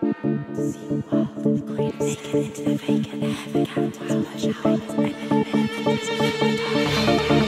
See it into the vacant, heaven, the pleasure, hours, and the minutes, minutes, minutes, minutes, I never minutes, minutes, minutes, minutes, minutes,